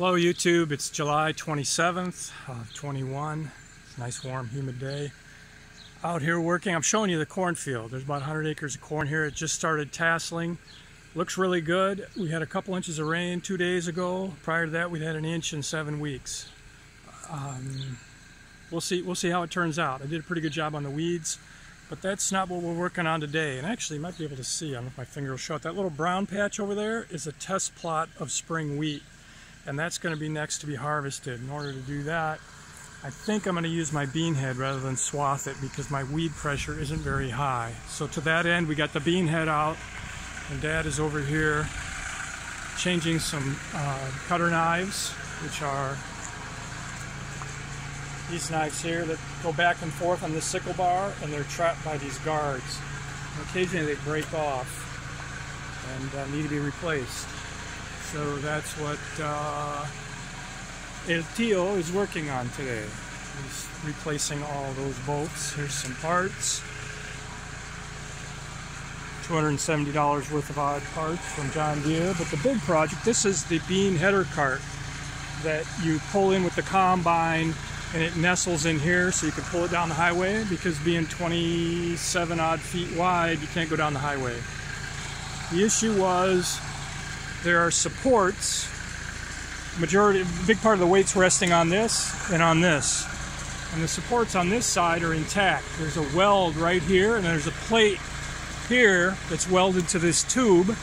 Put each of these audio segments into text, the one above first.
Hello YouTube, it's July 27th, uh, 21. It's a nice warm humid day. Out here working, I'm showing you the cornfield. There's about 100 acres of corn here. It just started tasseling. Looks really good. We had a couple inches of rain two days ago. Prior to that we had an inch in seven weeks. Um, we'll see we'll see how it turns out. I did a pretty good job on the weeds, but that's not what we're working on today. And actually you might be able to see, I don't know if my finger will show it, that little brown patch over there is a test plot of spring wheat and that's going to be next to be harvested. In order to do that, I think I'm going to use my bean head rather than swath it because my weed pressure isn't very high. So to that end, we got the bean head out, and Dad is over here changing some uh, cutter knives, which are these knives here that go back and forth on the sickle bar, and they're trapped by these guards. And occasionally they break off and uh, need to be replaced. So that's what uh, El Tio is working on today. He's replacing all those bolts. Here's some parts. $270 worth of odd parts from John Deere. But the big project, this is the bean header cart that you pull in with the combine and it nestles in here so you can pull it down the highway because being 27 odd feet wide, you can't go down the highway. The issue was there are supports. Majority, big part of the weight's resting on this and on this. And the supports on this side are intact. There's a weld right here, and there's a plate here that's welded to this tube,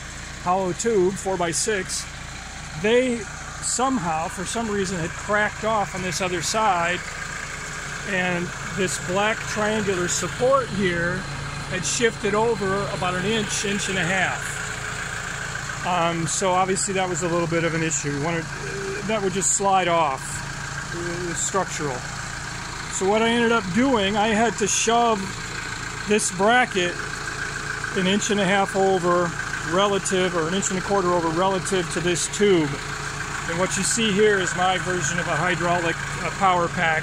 hollow tube, 4x6. They somehow, for some reason, had cracked off on this other side, and this black triangular support here had shifted over about an inch, inch and a half. Um, so obviously that was a little bit of an issue. We wanted, that would just slide off. Was structural. So what I ended up doing, I had to shove this bracket an inch and a half over relative, or an inch and a quarter over relative to this tube. And what you see here is my version of a hydraulic uh, power pack.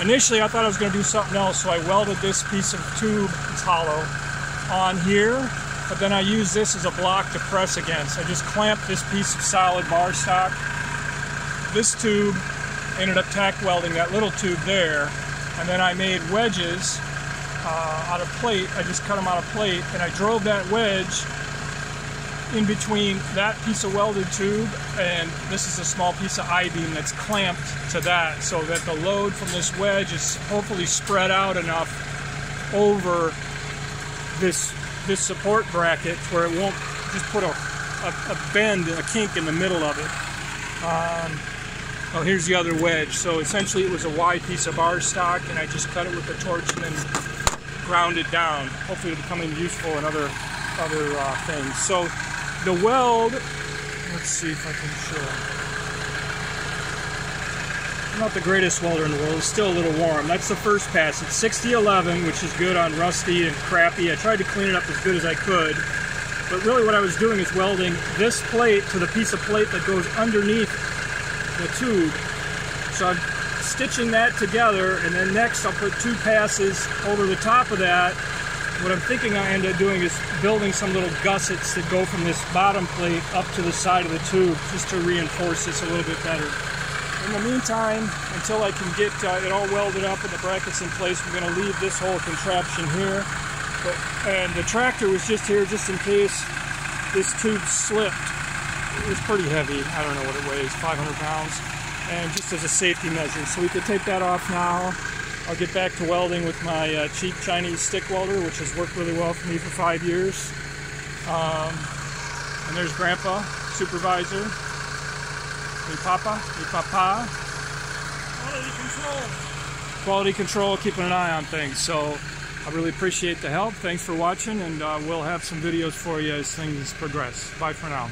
Initially I thought I was going to do something else, so I welded this piece of tube, it's hollow, on here but then I use this as a block to press against. I just clamped this piece of solid bar stock. This tube ended up tack welding that little tube there, and then I made wedges uh, out of plate. I just cut them out of plate, and I drove that wedge in between that piece of welded tube and this is a small piece of I-beam that's clamped to that so that the load from this wedge is hopefully spread out enough over this this support bracket where it won't just put a, a, a bend, a kink in the middle of it. Um, oh, here's the other wedge. So essentially it was a wide piece of bar stock and I just cut it with a torch and then ground it down. Hopefully it'll become useful in other, other uh, things. So the weld, let's see if I can show not the greatest welder in the world. It's still a little warm. That's the first pass. It's 6011, which is good on rusty and crappy. I tried to clean it up as good as I could. But really what I was doing is welding this plate to the piece of plate that goes underneath the tube. So I'm stitching that together, and then next I'll put two passes over the top of that. What I'm thinking I end up doing is building some little gussets that go from this bottom plate up to the side of the tube, just to reinforce this a little bit better. In the meantime, until I can get uh, it all welded up and the brackets in place, we're going to leave this whole contraption here. But, and the tractor was just here just in case this tube slipped. It was pretty heavy. I don't know what it weighs, 500 pounds. And just as a safety measure. So we could take that off now. I'll get back to welding with my uh, cheap Chinese stick welder, which has worked really well for me for five years. Um, and there's Grandpa, supervisor, Mi papa, mi papa. Quality control. Quality control, keeping an eye on things. So I really appreciate the help. Thanks for watching, and uh, we'll have some videos for you as things progress. Bye for now.